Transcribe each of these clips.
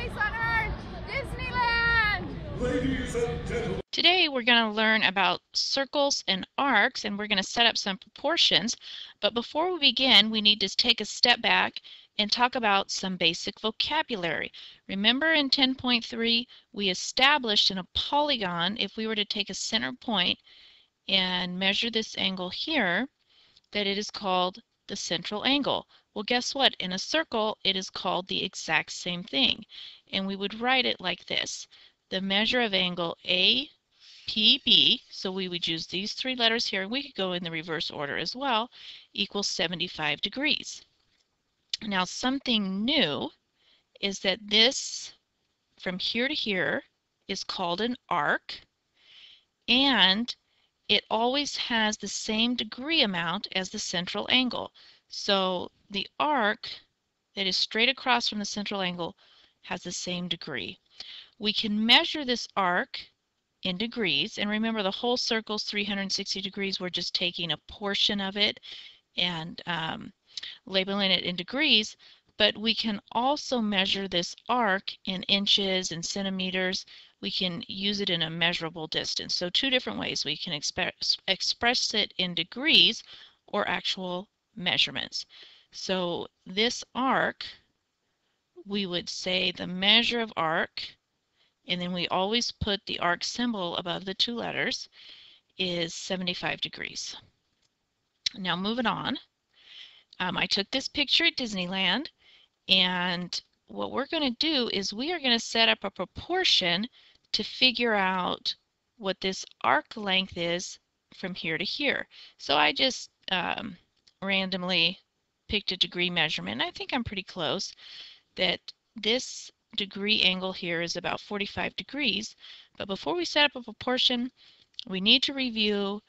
place on earth, Disneyland! Ladies and gentlemen. Today we're going to learn about circles and arcs and we're going to set up some proportions. But before we begin, we need to take a step back and talk about some basic vocabulary. Remember in 10.3 we established in a polygon if we were to take a center point and measure this angle here that it is called the central angle. Well guess what? In a circle it is called the exact same thing and we would write it like this. The measure of angle APB, so we would use these three letters here, and we could go in the reverse order as well, equals 75 degrees. Now something new is that this from here to here is called an arc and it always has the same degree amount as the central angle. So the arc that is straight across from the central angle has the same degree. We can measure this arc in degrees, and remember the whole circle is 360 degrees. We're just taking a portion of it and um, labeling it in degrees, but we can also measure this arc in inches and centimeters. We can use it in a measurable distance. So two different ways we can express, express it in degrees or actual measurements. So this arc we would say the measure of arc, and then we always put the arc symbol above the two letters, is 75 degrees. Now moving on, um, I took this picture at Disneyland, and what we're going to do is we are going to set up a proportion to figure out what this arc length is from here to here. So I just um, randomly picked a degree measurement. I think I'm pretty close that this degree angle here is about 45 degrees. But before we set up a proportion, we need to review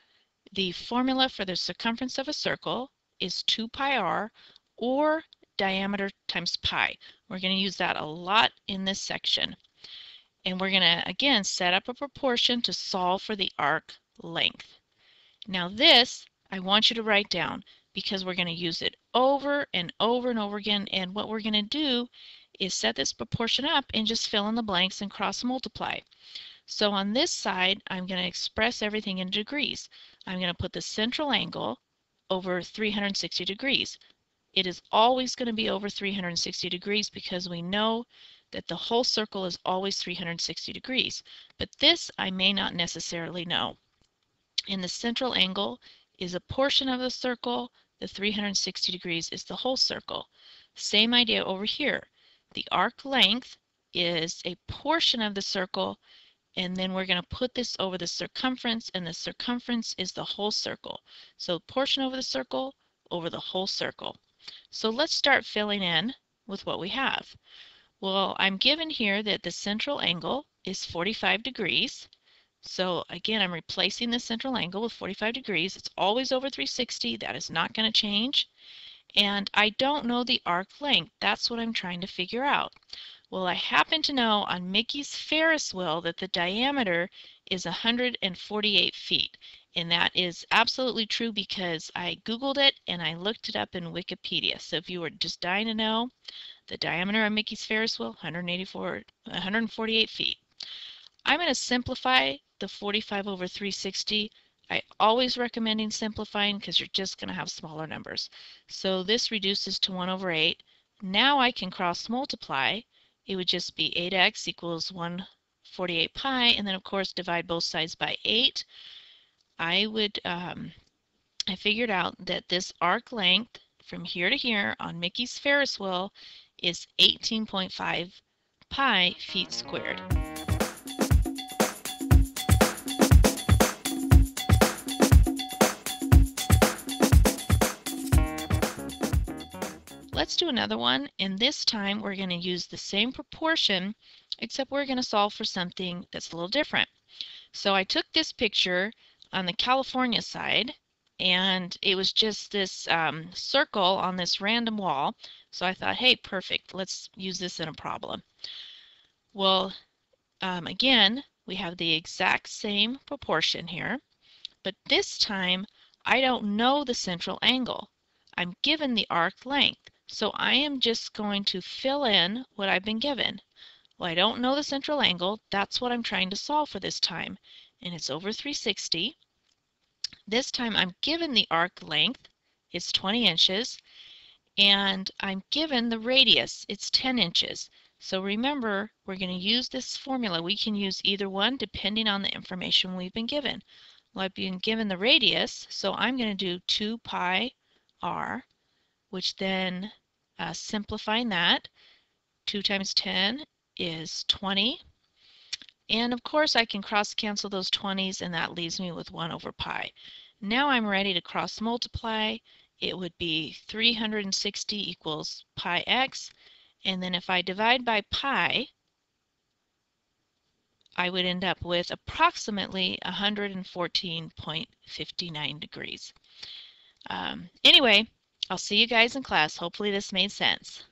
the formula for the circumference of a circle is 2 pi r or diameter times pi. We're going to use that a lot in this section. And we're going to, again, set up a proportion to solve for the arc length. Now this, I want you to write down because we're going to use it over and over and over again. And what we're going to do is set this proportion up and just fill in the blanks and cross multiply. So on this side, I'm going to express everything in degrees. I'm going to put the central angle over 360 degrees. It is always going to be over 360 degrees because we know that the whole circle is always 360 degrees. But this I may not necessarily know. In the central angle is a portion of the circle, the 360 degrees is the whole circle. Same idea over here. The arc length is a portion of the circle, and then we're going to put this over the circumference, and the circumference is the whole circle. So portion over the circle over the whole circle. So let's start filling in with what we have. Well, I'm given here that the central angle is 45 degrees. So again, I'm replacing the central angle with 45 degrees. It's always over 360. That is not going to change. And I don't know the arc length. That's what I'm trying to figure out. Well, I happen to know on Mickey's Ferris wheel that the diameter is 148 feet. And that is absolutely true because I Googled it and I looked it up in Wikipedia. So if you were just dying to know, the diameter of Mickey's Ferris wheel, 184, 148 feet. I'm going to simplify the 45 over 360. I always recommending simplifying because you're just going to have smaller numbers. So this reduces to 1 over 8. Now I can cross multiply. It would just be 8x equals 148 pi, and then of course divide both sides by 8. I would, um, I figured out that this arc length from here to here on Mickey's Ferris wheel is 18.5 pi feet squared. Let's do another one, and this time we're going to use the same proportion, except we're going to solve for something that's a little different. So I took this picture on the California side, and it was just this um, circle on this random wall. So I thought, hey, perfect, let's use this in a problem. Well, um, again, we have the exact same proportion here, but this time I don't know the central angle. I'm given the arc length. So I am just going to fill in what I've been given. Well, I don't know the central angle. That's what I'm trying to solve for this time. And it's over 360. This time I'm given the arc length. It's 20 inches. And I'm given the radius. It's 10 inches. So remember, we're going to use this formula. We can use either one depending on the information we've been given. Well, I've been given the radius, so I'm going to do 2 pi r, which then, uh, simplifying that, 2 times 10 is 20. And of course, I can cross cancel those 20s, and that leaves me with 1 over pi. Now I'm ready to cross multiply. It would be 360 equals pi x. And then if I divide by pi, I would end up with approximately 114.59 degrees. Um, anyway, I'll see you guys in class. Hopefully this made sense.